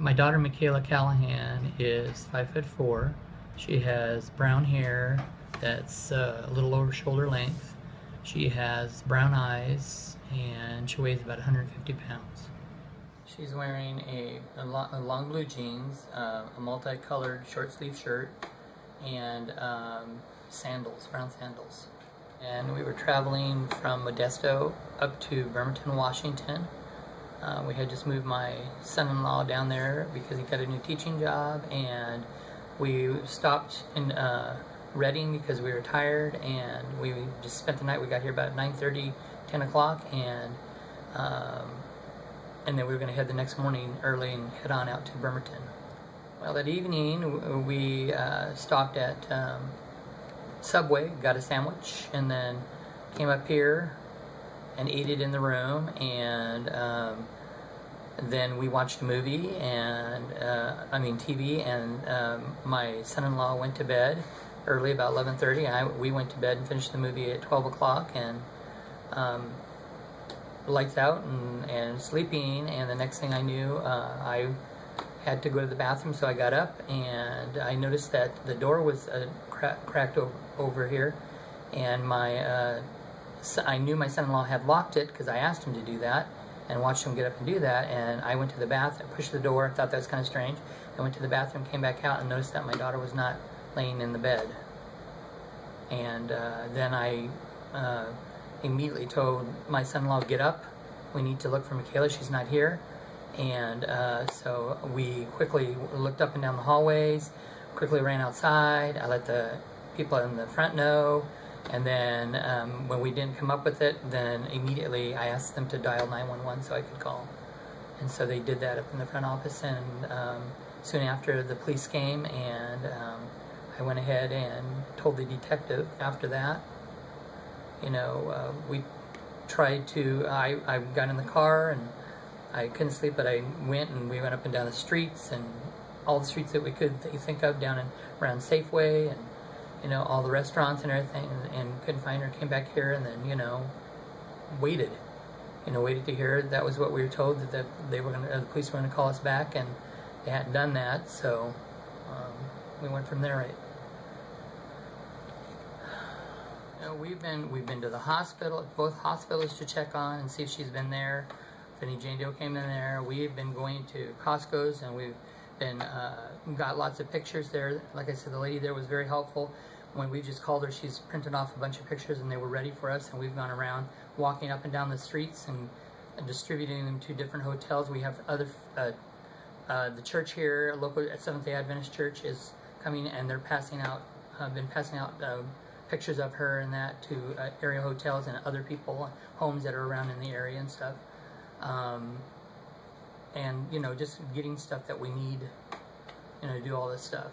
My daughter Micheala Callahan is five foot four. She has brown hair that's uh, a little over shoulder length. She has brown eyes and she weighs about 150 pounds. She's wearing a, a, lo- a long blue jeans, uh, a multicolored short sleeve shirt, and um, sandals, brown sandals. And we were traveling from Modesto up to Bremerton, Washington. Uh, we had just moved my son-in-law down there because he got a new teaching job, and we stopped in uh, Redding because we were tired, and we just spent the night. We got here about 9:30, 10 o'clock, and um, and then we were going to head the next morning early and head on out to Bremerton. Well, that evening we uh, stopped at um, Subway, got a sandwich, and then came up here and ate it in the room, and um, then we watched a movie and uh, I mean TV, and um, my son-in-law went to bed early, about 11:30. And I we went to bed and finished the movie at 12 o'clock, and um, lights out and, and sleeping. And the next thing I knew, uh, I had to go to the bathroom, so I got up and I noticed that the door was uh, cra- cracked over, over here, and my uh, I knew my son-in-law had locked it because I asked him to do that and watched him get up and do that. And I went to the bathroom, pushed the door, thought that was kind of strange. I went to the bathroom, came back out, and noticed that my daughter was not laying in the bed. And uh, then I uh, immediately told my son-in-law, "Get up! We need to look for Micheala. She's not here." And uh, so we quickly looked up and down the hallways, quickly ran outside. I let the people in the front know. And then um, when we didn't come up with it, then immediately I asked them to dial 911 so I could call. And so they did that up in the front office. And um, soon after, the police came, and um, I went ahead and told the detective after that. You know, uh, we tried to, I, I got in the car and I couldn't sleep, but I went and we went up and down the streets and all the streets that we could think of down and around Safeway and you know all the restaurants and everything, and, and couldn't find her. Came back here and then you know waited, you know waited to hear. That was what we were told that, they were going to, the police were going to call us back, and they hadn't done that, so um, we went from there. Right. You know, we've been we've been to the hospital, both hospitals to check on and see if she's been there. If any Jane Doe came in there, we've been going to Costco's and we've been uh, got lots of pictures there. Like I said, the lady there was very helpful. When we just called her, she's printed off a bunch of pictures and they were ready for us. And we've gone around walking up and down the streets and, and distributing them to different hotels. We have other uh, uh, the church here, local Seventh Day Adventist Church, is coming and they're passing out, uh, been passing out uh, pictures of her and that to uh, area hotels and other people, homes that are around in the area and stuff. Um, and you know, just getting stuff that we need, you know, to do all this stuff.